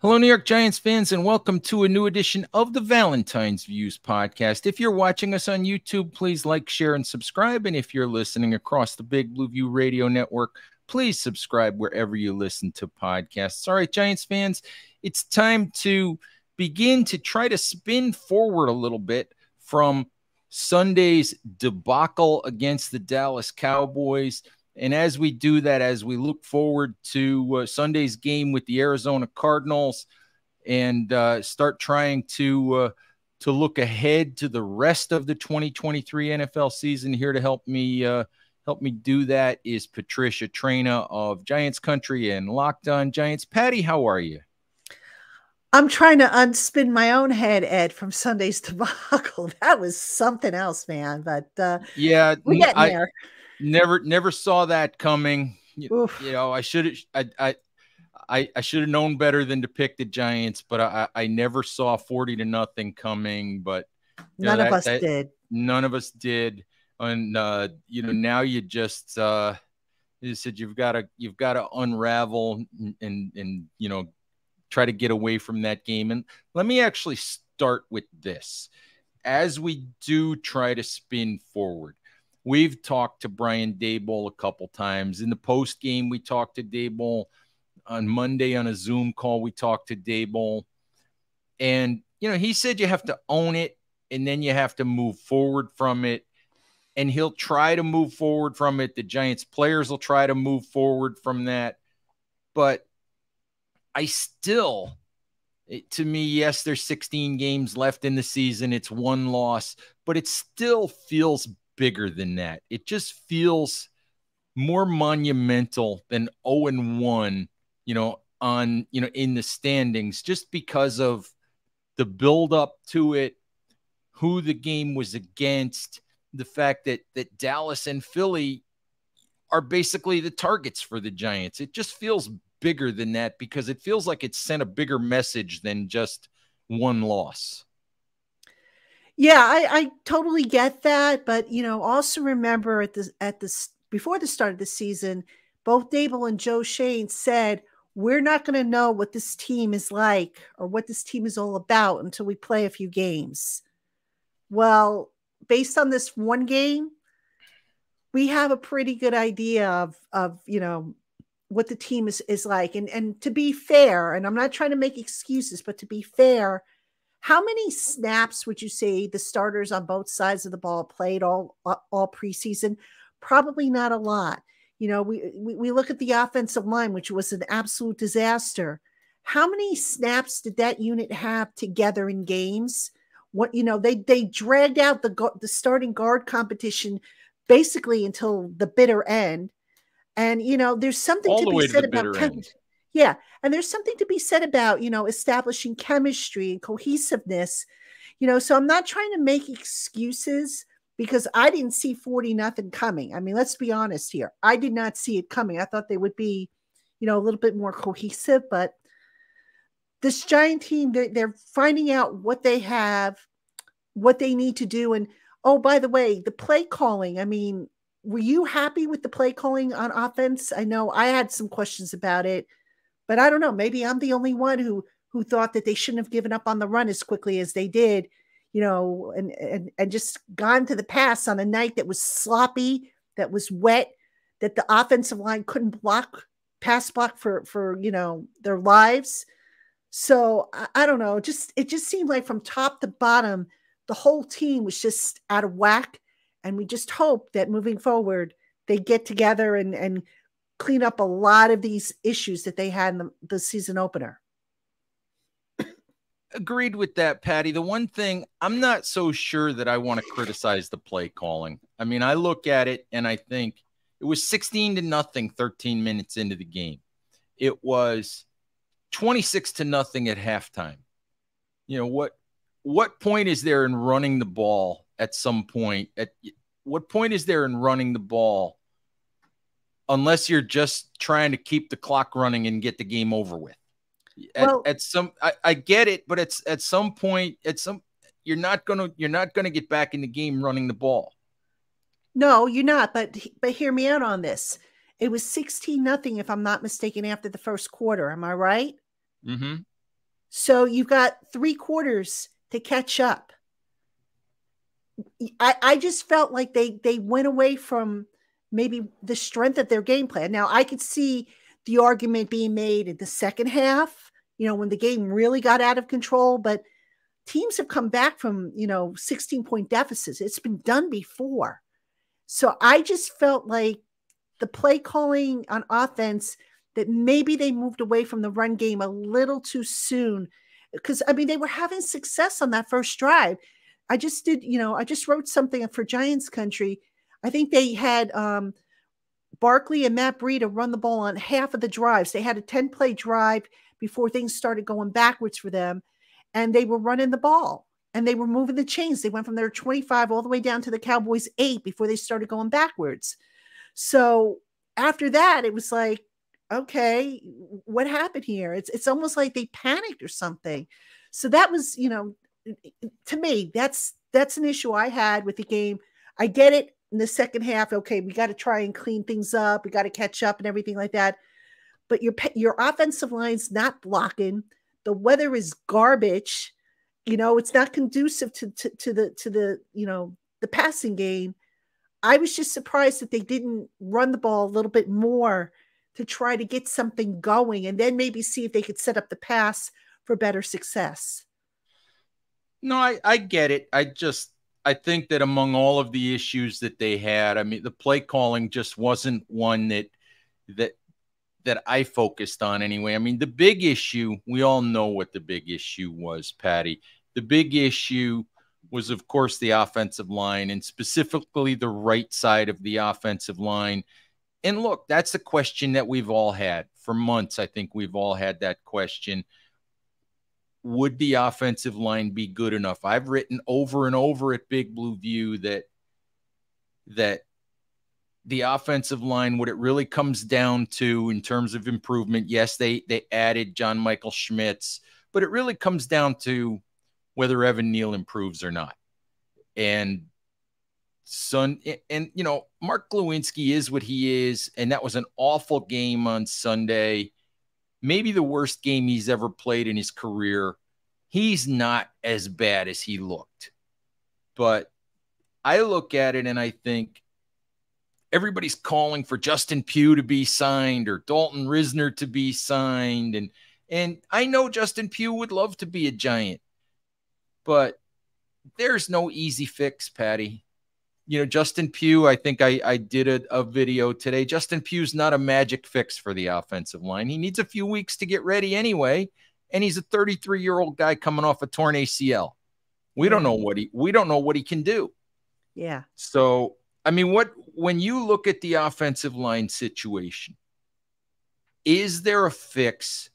Hello, New York Giants fans, and welcome to a new edition of the Valentine's Views podcast. If you're watching us on YouTube, please like, share, and subscribe. And if you're listening across the Big Blue View Radio Network, please subscribe wherever you listen to podcasts. All right, Giants fans, it's time to begin to try to spin forward a little bit from Sunday's debacle against the Dallas Cowboys and as we do that, as we look forward to uh, Sunday's game with the Arizona Cardinals, and uh, start trying to uh, to look ahead to the rest of the 2023 NFL season, here to help me uh, help me do that is Patricia Traina of Giants Country and Locked On Giants. Patty, how are you? I'm trying to unspin my own head, Ed, from Sunday's debacle. That was something else, man. But uh, yeah, we're getting I, there never never saw that coming. You, you know, I should have I I I, should have known better than to pick the Giants, but I I never saw 40 to nothing coming, but none know, of that, us that, did. None of us did. And uh, you know, now you just uh you said you've got to you've got to unravel and, and and you know try to get away from that game. And let me actually start with this. As we do try to spin forward, We've talked to Brian Daboll a couple times. In the post game, we talked to Daboll. On Monday on a Zoom call, we talked to Daboll. And, you know, he said you have to own it and then you have to move forward from it. And he'll try to move forward from it. The Giants players will try to move forward from that. But I still, to me, yes, there's 16 games left in the season. It's one loss, but it still feels bigger than that. It just feels more monumental than 0 and 1, you know, on, you know, in the standings just because of the build up to it, who the game was against, the fact that that Dallas and Philly are basically the targets for the Giants. It just feels bigger than that because it feels like it sent a bigger message than just one loss. Yeah, I, I totally get that, but you know, also remember at the at the before the start of the season, both Daboll and Joe Schoen said we're not going to know what this team is like or what this team is all about until we play a few games. Well, based on this one game, we have a pretty good idea of of you know what the team is is like, and and to be fair, and I'm not trying to make excuses, but to be fair how many snaps would you say the starters on both sides of the ball played all all preseason? Probably not a lot. You know, we, we, we look at the offensive line, which was an absolute disaster. How many snaps did that unit have together in games? What you know, they they dragged out the the starting guard competition basically until the bitter end. And you know, there's something all to be said about yeah. And there's something to be said about, you know, establishing chemistry and cohesiveness. You know, so I'm not trying to make excuses because I didn't see 40 nothing coming. I mean, let's be honest here. I did not see it coming. I thought they would be, you know, a little bit more cohesive, but this giant team, they're, they're finding out what they have, what they need to do. And oh, by the way, the play calling, I mean, were you happy with the play calling on offense? I know I had some questions about it. But I don't know. Maybe I'm the only one who who thought that they shouldn't have given up on the run as quickly as they did, you know, and and and just gone to the pass on a night that was sloppy, that was wet, that the offensive line couldn't block pass block for for you know their lives. So I, I don't know. Just it just seemed like from top to bottom, the whole team was just out of whack. And we just hope that moving forward, they get together and and clean up a lot of these issues that they had in the, the season opener. Agreed with that, Patty. The one thing I'm not so sure that I want to criticize the play calling. I mean, I look at it and I think it was 16 to nothing 13 minutes into the game. It was 26 to nothing at halftime. You know, what what point is there in running the ball at some point? At what point is there in running the ball unless you're just trying to keep the clock running and get the game over with. At, well, at some, I, I get it, but it's at some point, at some, you're not gonna, you're not gonna get back in the game running the ball. No, you're not. But but hear me out on this. It was sixteen nothing, if I'm not mistaken, after the first quarter. Am I right? Mm-hmm. So you've got three quarters to catch up. I, I just felt like they they went away from maybe the strength of their game plan. Now I could see the argument being made in the second half, you know, when the game really got out of control, but teams have come back from, you know, 16 point deficits. It's been done before. So I just felt like the play calling on offense that maybe they moved away from the run game a little too soon. Because I mean, they were having success on that first drive. I just did, you know, I just wrote something for Giants Country. I think they had um, Barkley and Matt Breida run the ball on half of the drives. They had a 10 play drive before things started going backwards for them, and they were running the ball and they were moving the chains. They went from their 25 all the way down to the Cowboys' eight before they started going backwards. So after that, it was like, okay, what happened here? It's it's almost like they panicked or something. So that was, you know, to me, that's that's an issue I had with the game. I get it in the second half. Okay, we got to try and clean things up. We got to catch up and everything like that. But your your offensive line's not blocking. The weather is garbage. You know, it's not conducive to, to, to the to the you know the passing game. I was just surprised that they didn't run the ball a little bit more to try to get something going and then maybe see if they could set up the pass for better success. No, I, I get it. I just I think that among all of the issues that they had, I mean, the play calling just wasn't one that that that I focused on anyway. I mean, the big issue, we all know what the big issue was, Patty. The big issue was, of course, the offensive line and specifically the right side of the offensive line. And look, that's a question that we've all had for months. I think we've all had that question would the offensive line be good enough? I've written over and over at Big Blue View that that the offensive line, what it really comes down to in terms of improvement, yes, they they added John Michael Schmitz, but it really comes down to whether Evan Neal improves or not. And son and you know, Mark Glowinski is what he is, and that was an awful game on Sunday maybe the worst game he's ever played in his career. He's not as bad as he looked. But I look at it and I think everybody's calling for Justin Pugh to be signed or Dalton Risner to be signed. And and I know Justin Pugh would love to be a giant, but there's no easy fix, Patty you know, Justin Pugh, I think I, I did a, a video today. Justin Pugh's not a magic fix for the offensive line. He needs a few weeks to get ready anyway. And he's a 33 year old guy coming off a torn ACL. We don't know mm. what he we don't know what he can do. Yeah. So I mean, what when you look at the offensive line situation, is there a fix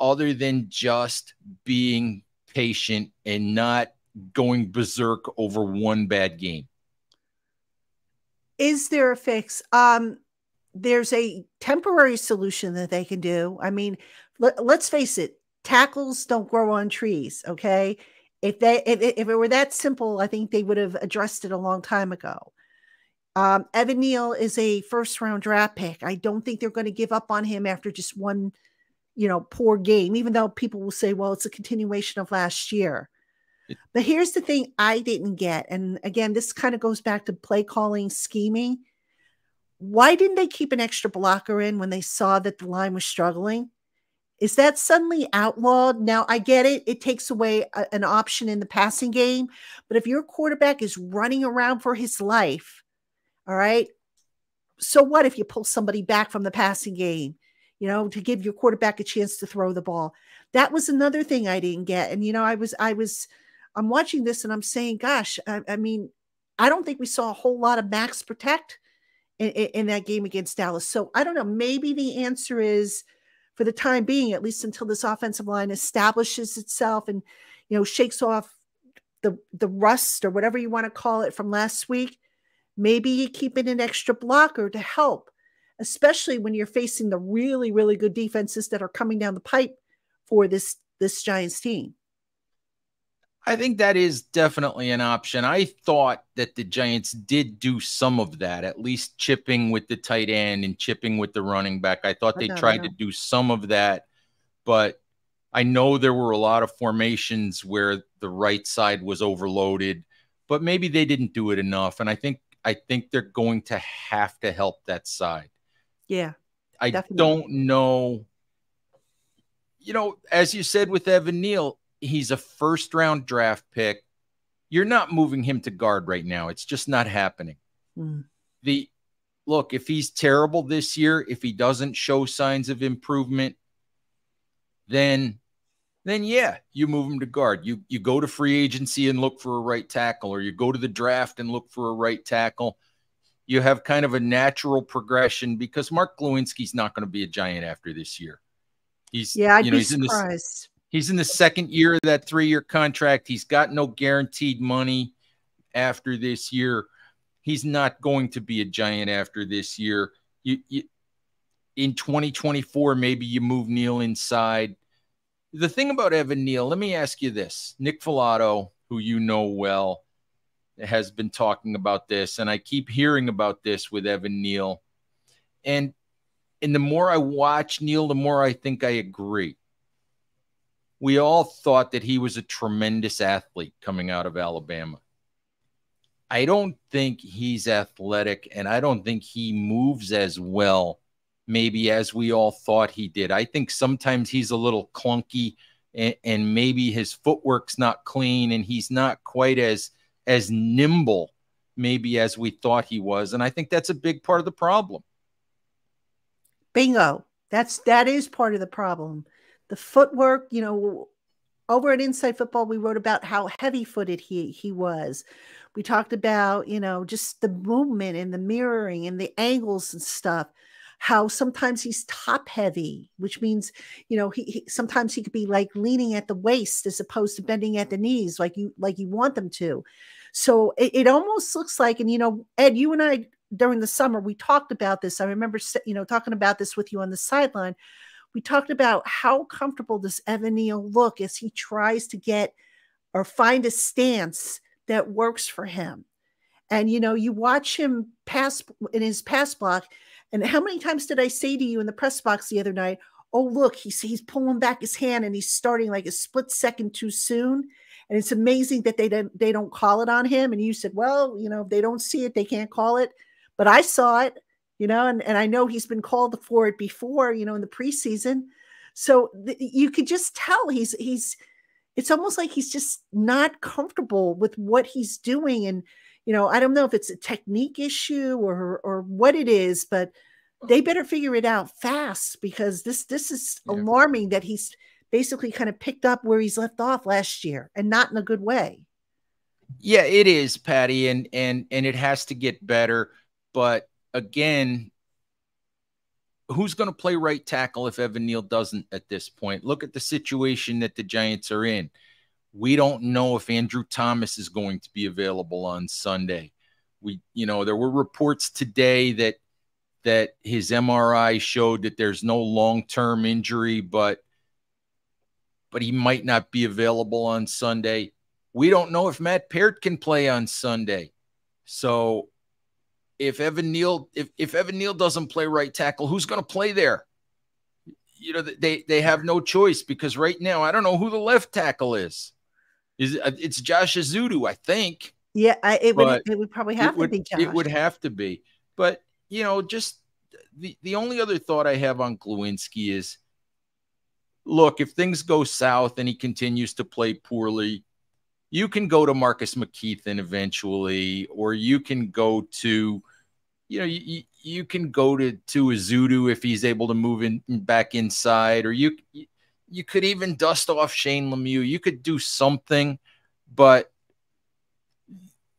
other than just being patient and not going berserk over one bad game? Is there a fix? Um, there's a temporary solution that they can do. I mean, let, us face it, tackles don't grow on trees. Okay, if they if, if it were that simple, I think they would have addressed it a long time ago. Um, Evan Neal is a first round draft pick. I don't think they're going to give up on him after just one, you know, poor game. Even though people will say, well, it's a continuation of last year. But here's the thing I didn't get. And again, this kind of goes back to play calling, scheming. Why didn't they keep an extra blocker in when they saw that the line was struggling? Is that suddenly outlawed? Now, I get it. It takes away a, an option in the passing game. But if your quarterback is running around for his life, all right, so what if you pull somebody back from the passing game, you know, to give your quarterback a chance to throw the ball? That was another thing I didn't get. And, you know, I was, I was, I'm watching this and I'm saying, gosh, I, I mean, I don't think we saw a whole lot of max protect in, in, in, that game against Dallas. So I don't know. Maybe the answer is for the time being, at least until this offensive line establishes itself and, you know, shakes off the, the rust or whatever you want to call it from last week. Maybe you keep in an extra blocker to help, especially when you're facing the really, really good defenses that are coming down the pipe for this this Giants team. I think that is definitely an option. I thought that the Giants did do some of that, at least chipping with the tight end and chipping with the running back. I thought they tried to do some of that, but I know there were a lot of formations where the right side was overloaded, but maybe they didn't do it enough. And I think I think they're going to have to help that side. Yeah. I definitely. don't know. You know, as you said with Evan Neal, he's a first round draft pick. You're not moving him to guard right now. It's just not happening. Mm. The look, if he's terrible this year, if he doesn't show signs of improvement, then then yeah, you move him to guard. You you go to free agency and look for a right tackle, or you go to the draft and look for a right tackle. You have kind of a natural progression because Mark Glowinski's not going to be a giant after this year. He's yeah, I'd you know, be surprised. He's in the second year of that three-year contract. He's got no guaranteed money after this year. He's not going to be a giant after this year. You, you in 2024, maybe you move Neal inside the thing about Evan Neal, let me ask you this. Nick Falato, who you know well, has been talking about this, and I keep hearing about this with Evan Neal. And and the more I watch Neal, the more I think I agree. We all thought that he was a tremendous athlete coming out of Alabama. I don't think he's athletic, and I don't think he moves as well maybe as we all thought he did. I think sometimes he's a little clunky and, and maybe his footwork's not clean and he's not quite as as nimble maybe as we thought he was. And I think that's a big part of the problem. Bingo. That's that is part of the problem. The footwork, you know, over at Inside Football, we wrote about how heavy footed he he was. We talked about, you know, just the movement and the mirroring and the angles and stuff how sometimes he's top heavy, which means, you know, he, he, sometimes he could be like leaning at the waist as opposed to bending at the knees like you like you want them to. So it, it almost looks like, and you know, Ed, you and I during the summer we talked about this. I remember, you know, talking about this with you on the sideline. We talked about how comfortable does Evan Neal look as he tries to get or find a stance that works for him. And you know, you watch him pass in his pass block, and how many times did I say to you in the press box the other night, oh, look, he's, he's pulling back his hand and he's starting like a split second too soon. And it's amazing that they don't, they don't call it on him. And you said, well, you know, if they don't see it, they can't call it. But I saw it, you know, and, and I know he's been called for it before, you know, in the preseason. So you could just tell he's, he's, it's almost like he's just not comfortable with what he's doing. And, you know, I don't know if it's a technique issue or or what it is, but they better figure it out fast because this this is yeah. alarming that he's basically kind of picked up where he's left off last year and not in a good way. Yeah, it is, Patty, and and and it has to get better. But again, who's going to play right tackle if Evan Neal doesn't at this point? Look at the situation that the Giants are in. We don't know if Andrew Thomas is going to be available on Sunday. We, you know, there were reports today that that his MRI showed that there's no long-term injury, but but he might not be available on Sunday. We don't know if Matt Peart can play on Sunday. So if Evan Neal if, if Evan Neal doesn't play right tackle, who's going to play there? You know, they they have no choice because right now I don't know who the left tackle is. Is it, uh, it's Josh Ezeudu, I think. Yeah, I, it would it would probably have would, to be Josh. It would have to be. But you know, just the the only other thought I have on Glowinski is look, if things go south and he continues to play poorly, you can go to Marcus McKethan eventually, or you can go to, you know, you, you can go to to Ezeudu if he's able to move in back inside, or you you could even dust off Shane Lemieux. You could do something, but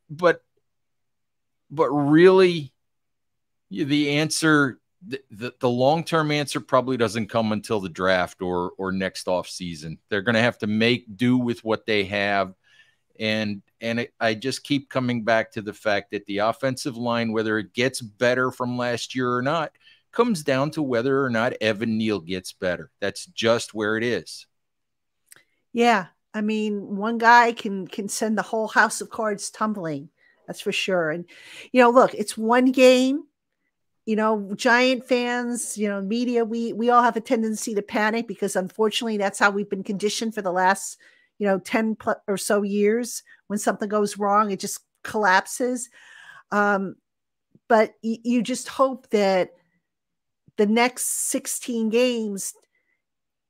but but really the answer the, the, the long-term answer probably doesn't come until the draft or or next off season. They're going to have to make do with what they have and and it, I just keep coming back to the fact that the offensive line whether it gets better from last year or not comes down to whether or not Evan Neal gets better. That's just where it is. Yeah, I mean, one guy can can send the whole house of cards tumbling. That's for sure. And you know, look, it's one game. you know, Giant fans, you know, media, we we all have a tendency to panic because unfortunately that's how we've been conditioned for the last, you know, 10 or so years. When something goes wrong, it just collapses. Um, but you just hope that the next 16 games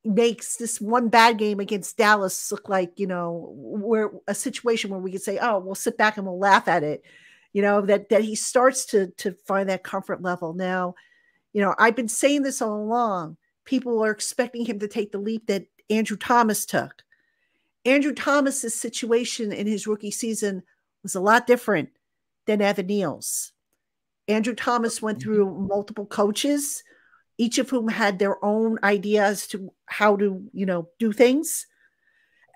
makes this one bad game against Dallas look like, you know, where a situation where we could say, oh, we'll sit back and we'll laugh at it. You know, that that he starts to to find that comfort level. Now, you know, I've been saying this all along. People are expecting him to take the leap that Andrew Thomas took. Andrew Thomas's situation in his rookie season was a lot different than Evan Neal's. Andrew Thomas went through multiple coaches each of whom had their own ideas to how to, you know, do things.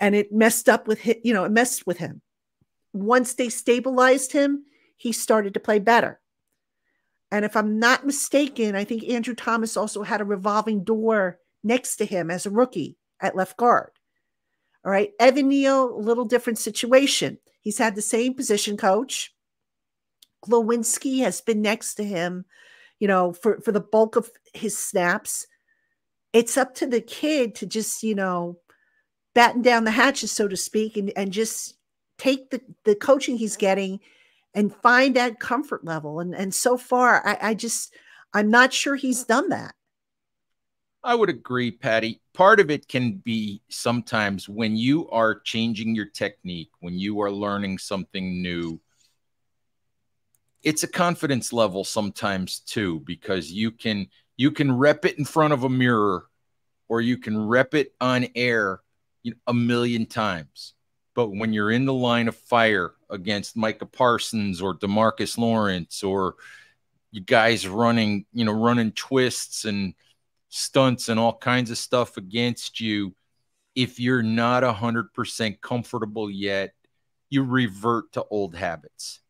And it messed up with him, you know, it messed with him. Once they stabilized him, he started to play better. And if I'm not mistaken, I think Andrew Thomas also had a revolving door next to him as a rookie at left guard. All right. Evan Neal, a little different situation. He's had the same position coach. Glowinski has been next to him you know, for, for the bulk of his snaps. It's up to the kid to just, you know, batten down the hatches, so to speak, and, and just take the, the coaching he's getting and find that comfort level. And and so far, I, I just I'm not sure he's done that. I would agree, Patty. Part of it can be sometimes when you are changing your technique, when you are learning something new, it's a confidence level sometimes too because you can you can rep it in front of a mirror or you can rep it on air you know, a million times but when you're in the line of fire against Micah Parsons or Demarcus Lawrence or you guys running you know running twists and stunts and all kinds of stuff against you if you're not 100% comfortable yet you revert to old habits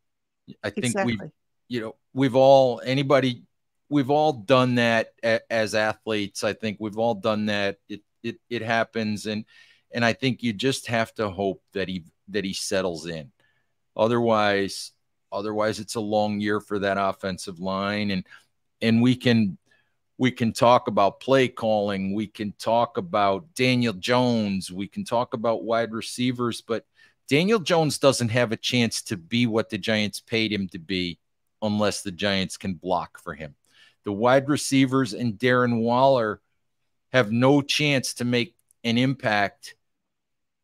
I think exactly. we've, you know, we've all anybody, we've all done that a, as athletes. I think we've all done that. It it it happens, and and I think you just have to hope that he that he settles in. Otherwise, otherwise it's a long year for that offensive line, and and we can we can talk about play calling, we can talk about Daniel Jones, we can talk about wide receivers, but Daniel Jones doesn't have a chance to be what the Giants paid him to be unless the Giants can block for him. The wide receivers and Darren Waller have no chance to make an impact.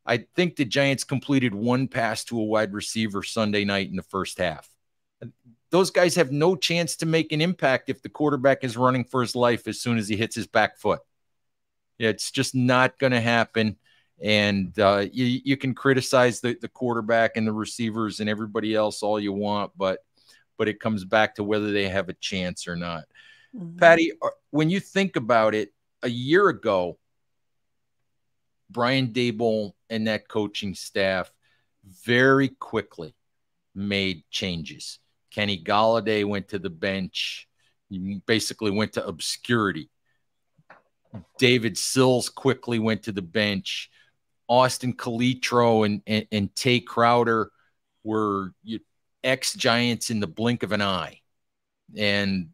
I think the Giants completed one pass to a wide receiver Sunday night in the first half. Those guys have no chance to make an impact if the quarterback is running for his life as soon as he hits his back foot. It's just not going to happen and uh, you, you can criticize the, the quarterback and the receivers and everybody else all you want, but but it comes back to whether they have a chance or not. Mm-hmm. Patty, uh, when you think about it, a year ago, Brian Daboll and that coaching staff very quickly made changes. Kenny Golladay went to the bench, he basically went to obscurity. David Sills quickly went to the bench. Austin Calitro and, and, and Tae Crowder were ex Giants in the blink of an eye. And,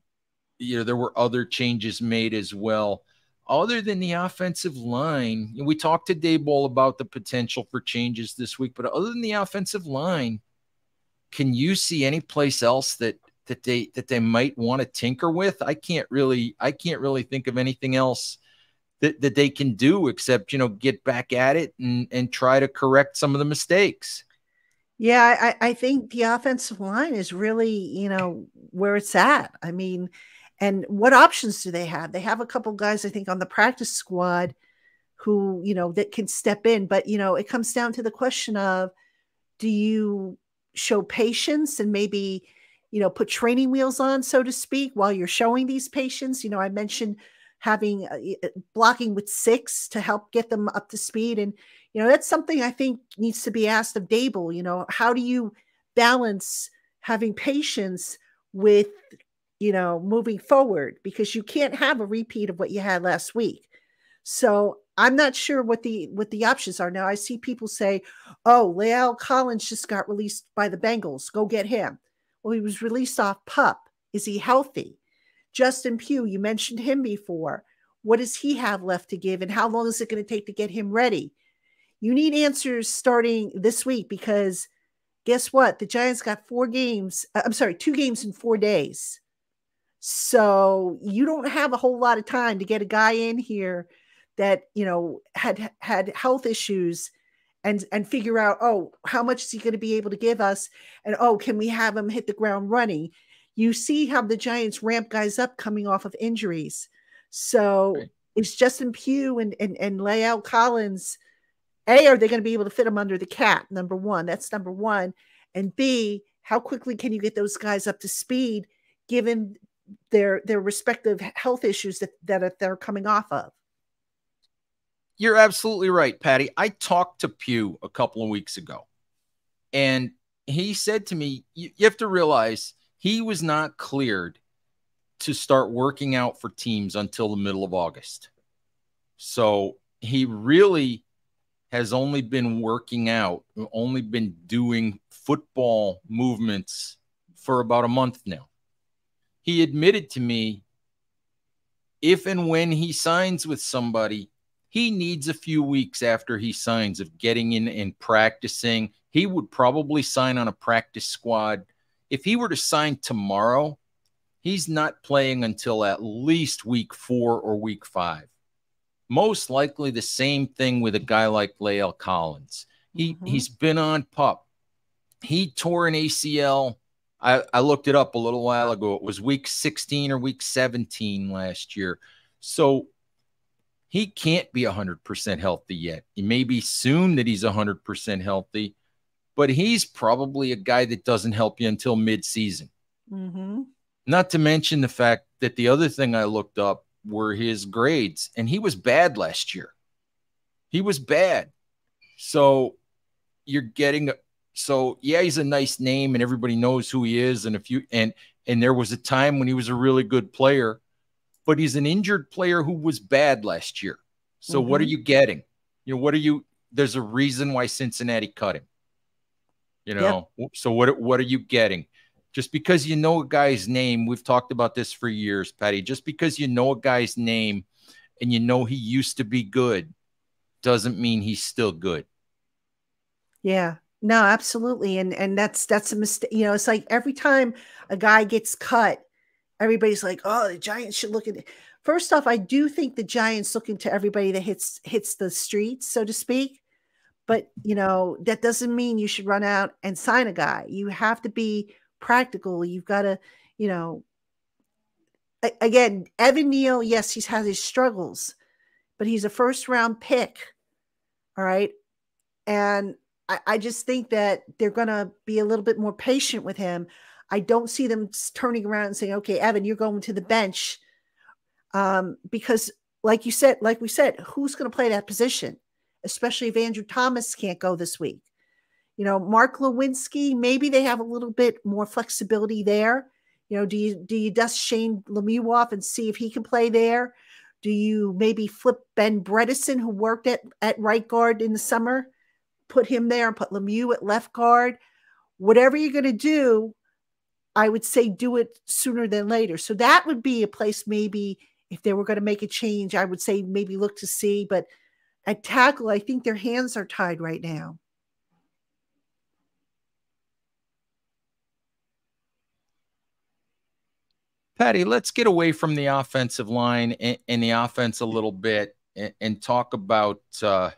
you know, there were other changes made as well. Other than the offensive line, we talked to Daboll about the potential for changes this week, but other than the offensive line, can you see any place else that that they that they might want to tinker with? I can't really I can't really think of anything else that, that they can do except you know get back at it and and try to correct some of the mistakes. Yeah I, I think the offensive line is really you know where it's at. I mean and what options do they have? They have a couple guys i think on the practice squad who you know that can step in. But you know it comes down to the question of do you show patience and maybe you know put training wheels on so to speak while you're showing these patience you know i mentioned having uh, uh, blocking with six to help get them up to speed. And, you know, that's something I think needs to be asked of Daboll You know, how do you balance having patience with, you know, moving forward? Because you can't have a repeat of what you had last week. So I'm not sure what the what the options are now. I see people say, "Oh, La'el Collins just got released by the Bengals. Go get him." Well, he was released off pup. Is he healthy? Justin Pugh, you mentioned him before. What does he have left to give, and how long is it going to take to get him ready? You need answers starting this week because guess what? The Giants got four games. Uh, I'm sorry, two games in four days. So you don't have a whole lot of time to get a guy in here that you know had had health issues and and figure out oh how much is he going to be able to give us and oh can we have him hit the ground running you see how the giants ramp guys up coming off of injuries so right. it's justin pugh and and, and La'el collins a, are they going to be able to fit them under the cap? Number one, that's number one. And B, how quickly can you get those guys up to speed given their their respective health issues that, that they're coming off of? You're absolutely right, Patty. I talked to Pugh a couple of weeks ago, and he said to me, you, you have to realize he was not cleared to start working out for teams until the middle of August. So he really has only been working out, only been doing football movements for about a month now. He admitted to me if and when he signs with somebody, he needs a few weeks after he signs of getting in and practicing. He would probably sign on a practice squad. If he were to sign tomorrow, he's not playing until at least week four or week five most likely the same thing with a guy like La'el Collins. He mm-hmm. he's been on pup. He tore an ACL. I, I looked it up a little while ago. It was week 16 or week 17 last year. So he can't be 100% healthy yet. It may be soon that he's 100% healthy, but he's probably a guy that doesn't help you until midseason. Mm-hmm. Not to mention the fact that the other thing I looked up were his grades, and he was bad last year. He was bad. So you're getting so yeah, he's a nice name and everybody knows who he is. And if you and and there was a time when he was a really good player, but he's an injured player who was bad last year. So mm-hmm. what are mm-hmm. you getting? You know, what are you there's a reason why Cincinnati cut him. You know, yep. so what what are you getting? just because you know a guy's name, we've talked about this for years, Patty. Just because you know a guy's name and you know he used to be good doesn't mean he's still good. Yeah. No, absolutely. And and that's that's a mistake. You know, it's like every time a guy gets cut, everybody's like, "Oh, the Giants should look at it." First off, I do think the Giants look into everybody that hits hits the streets, so to speak. But you know, that doesn't mean you should run out and sign a guy. You have to be practical. You've got to, you know, again, Evan Neal, yes, he's had his struggles, but he's a first round pick. All right. And I, I just think that they're going to be a little bit more patient with him. I don't see them turning around and saying, okay, Evan, you're going to the bench. Um, because, like you said, like we said, who's going to play that position, especially if Andrew Thomas can't go this week? You know, Mark Glowinski, maybe they have a little bit more flexibility there. You know, do you do you dust Shane Lemieux off and see if he can play there? Do you maybe flip Ben Bredeson, who worked at, at right guard in the summer, put him there and put Lemieux at left guard? Whatever you're going to do, I would say do it sooner than later. So that would be a place maybe if they were going to make a change, I would say maybe look to see. But at tackle, I think their hands are tied right now. Patty, let's get away from the offensive line and, the offense a little bit and, and talk about. Uh,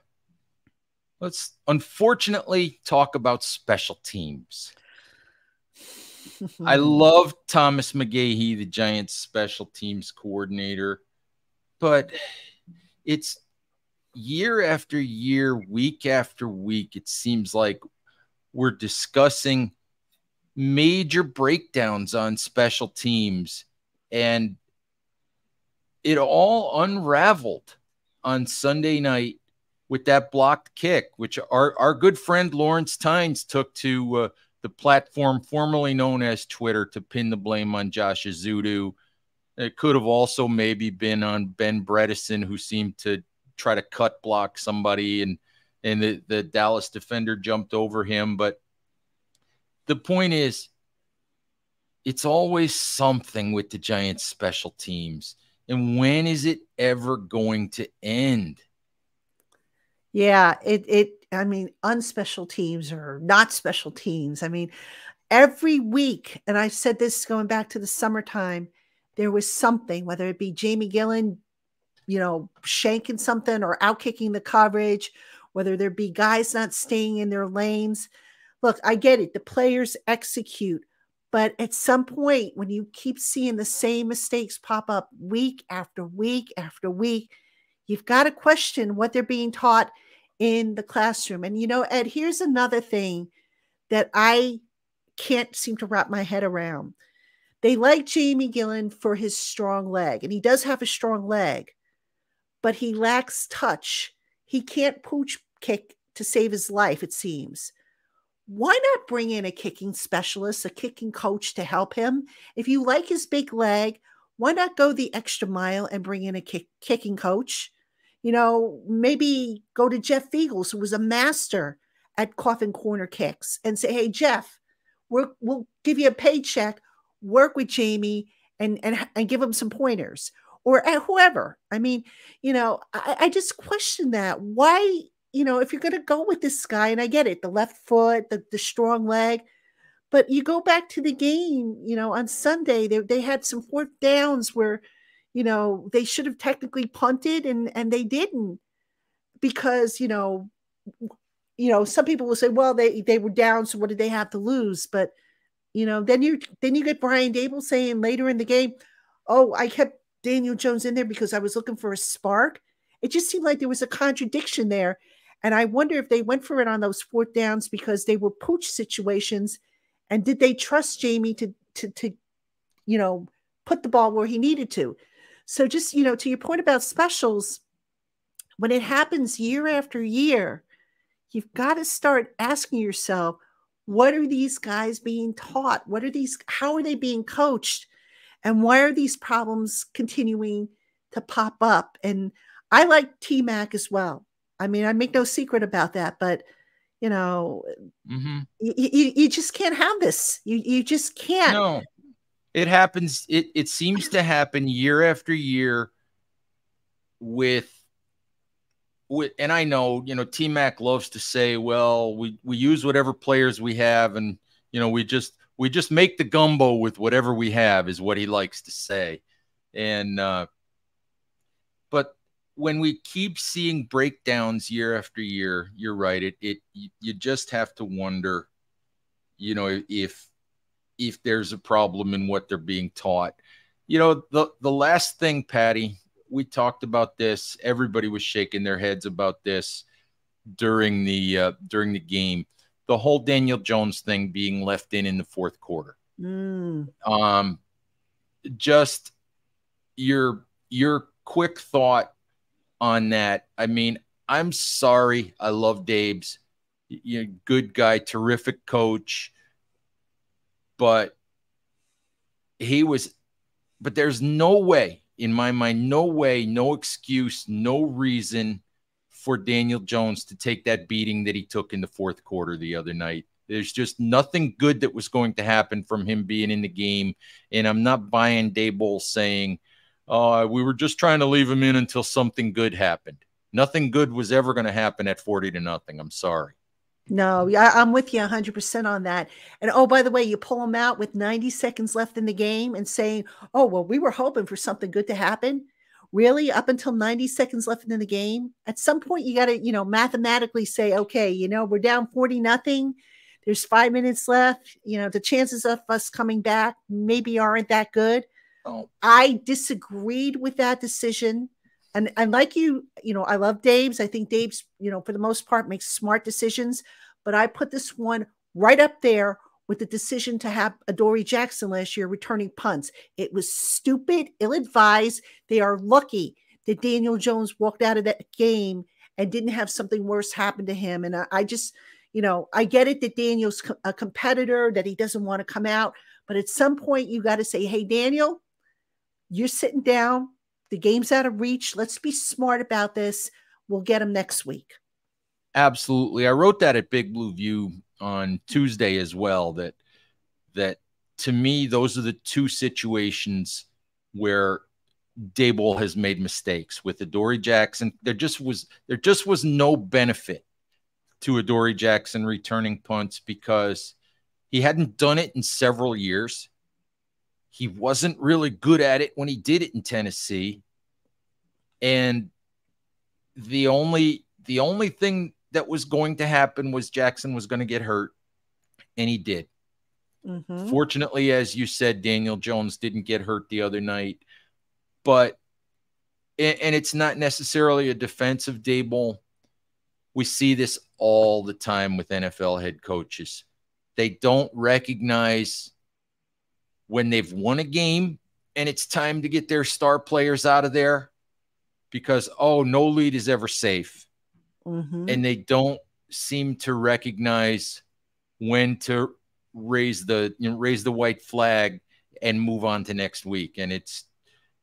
let's unfortunately talk about special teams. I love Thomas McGaughey, the Giants special teams coordinator, but it's year after year, week after week, it seems like we're discussing major breakdowns on special teams and it all unraveled on Sunday night with that blocked kick, which our, our good friend Lawrence Tynes took to uh, the platform formerly known as Twitter to pin the blame on Josh Ezeudu. It could have also maybe been on Ben Bredeson, who seemed to try to cut block somebody and and the, the Dallas defender jumped over him. But the point is, it's always something with the Giants special teams. And when is it ever going to end? Yeah, it it I mean, unspecial teams or not special teams. I mean, every week, and I've said this going back to the summertime, there was something, whether it be Jamie Gillan, you know, shanking something or out kicking the coverage, whether there be guys not staying in their lanes. Look, I get it. The players execute. But at some point, when you keep seeing the same mistakes pop up week after week after week, you've got to question what they're being taught in the classroom. And, you know, Ed, here's another thing that I can't seem to wrap my head around. They like Jamie Gillan for his strong leg, and he does have a strong leg, but he lacks touch. He can't pooch kick to save his life, it seems. Why not bring in a kicking specialist, a kicking coach to help him? If you like his big leg, why not go the extra mile and bring in a kick, kicking coach? You know, maybe go to Jeff Feagles, who was a master at coffin corner kicks, and say, "Hey, Jeff, we will give you a paycheck. Work with Jamie and and and give him some pointers, or eh, whoever." I mean, you know, I, I just question that. Why, you know, if you're going to go with this guy, and I get it, the left foot, the the strong leg, but you go back to the game, you know, on Sunday, they they had some fourth downs where you know, they should have technically punted and and they didn't because, you know, you know, some people will say, well, they they were down, so what did they have to lose? But you know, then you then you get Brian Daboll saying later in the game, "Oh, I kept Daniel Jones in there because I was looking for a spark." It just seemed like there was a contradiction there, and I wonder if they went for it on those fourth downs because they were pooch situations, and did they trust Jamie to to to, you know, put the ball where he needed to? So just, you know, to your point about specials, when it happens year after year, you've got to start asking yourself, what are these guys being taught? What are these, how are they being coached? And why are these problems continuing to pop up? And I like T Mac as well. I mean, I make no secret about that, but you know, mm-hmm. you, you, you, just can't have this. You you just can't. No it happens it it seems to happen year after year with with and I know, you know, T Mac loves to say, well, we we use whatever players we have and you know, we just we just make the gumbo with whatever we have is what he likes to say. And uh but when we keep seeing breakdowns year after year, you're right. It it you just have to wonder, you know, if if there's a problem in what they're being taught. You know, the the last thing, Patty, we talked about this. Everybody was shaking their heads about this during the uh, during the game. The whole Daniel Jones thing being left in in the fourth quarter. Mm. Um, just your your quick thought on that. I mean, I'm sorry. I love Dave's. You know, good guy, terrific coach but he was but there's no way in my mind no way no excuse no reason for Daniel Jones to take that beating that he took in the fourth quarter the other night. There's just nothing good that was going to happen from him being in the game. And I'm not buying Daboll saying uh, we were just trying to leave him in until something good happened. Nothing good was ever going to happen at 40 to nothing. I'm sorry no, yeah, I'm with you 100% on that. And oh, by the way, you pull them out with 90 seconds left in the game and saying, oh, well, we were hoping for something good to happen. Really, up until 90 seconds left in the game, at some point, you got to, you know, mathematically say, okay, you know, we're down 40 nothing. There's five minutes left. You know, the chances of us coming back maybe aren't that good. Oh. I disagreed with that decision and and like you, you know, I love Dave's. I think Dave's, you know, for the most part makes smart decisions. But I put this one right up there with the decision to have Adoree Jackson last year returning punts. It was stupid, ill-advised. They are lucky that Daniel Jones walked out of that game and didn't have something worse happen to him. And I, I just, you know, I get it that Daniel's a competitor, that he doesn't want to come out. But at some point, you got to say, hey, Daniel, you're sitting down the game's out of reach. Let's be smart about this. We'll get them next week. Absolutely. I wrote that at Big Blue View on Tuesday as well that that to me, those are the two situations where Daboll has made mistakes with Adoree Jackson. There just was there just was no benefit to Adoree Jackson returning punts because he hadn't done it in several years. He wasn't really good at it when he did it in Tennessee. And the only the only thing that was going to happen was Jackson was going to get hurt and he did. Mm-hmm. Fortunately, as you said, Daniel Jones didn't get hurt the other night, but and it's not necessarily a defensive Daboll. We see this all the time with NFL head coaches. They don't recognize when they've won a game and it's time to get their star players out of there because oh, no lead is ever safe. Mm-hmm. And they don't seem to recognize when to raise the you know, raise the white flag and move on to next week. And it's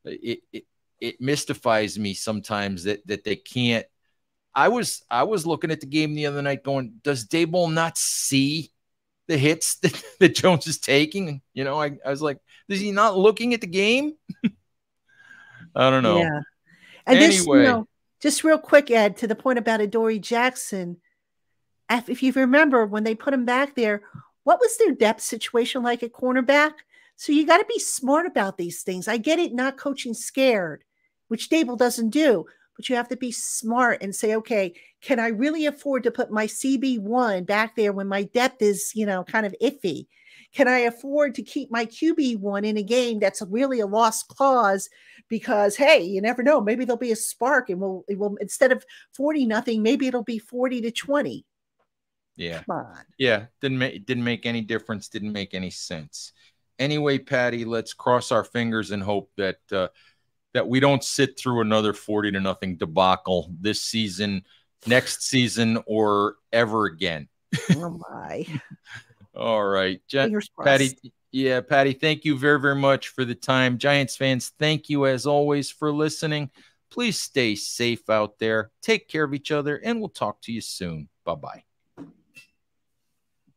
it, it it mystifies me sometimes that that they can't. I was I was looking at the game the other night, going, does Daboll not see the hits that, that Jones is taking? You know, I, I was like, is he not looking at the game? I don't know. Yeah. And anyway. this, you know, just real quick, Ed, to the point about Adoree Jackson. If you remember when they put him back there, what was their depth situation like at cornerback? So you got to be smart about these things. I get it, not coaching scared, which Daboll doesn't do, but you have to be smart and say, okay, can I really afford to put my CB1 back there when my depth is, you know, kind of iffy? Can I afford to keep my QB1 in a game that's really a lost cause? Because hey, you never know. Maybe there'll be a spark and we'll, it will instead of 40 nothing, maybe it'll be 40 to 20. Yeah. Come on. Yeah. Didn't make didn't make any difference. Didn't make any sense. Anyway, Patty, let's cross our fingers and hope that uh, that we don't sit through another 40 to nothing debacle this season, next season, or ever again. oh my. All right. Je- Patty. Yeah, Patty, thank you very, very much for the time. Giants fans, thank you as always for listening. Please stay safe out there. Take care of each other, and we'll talk to you soon. Bye bye.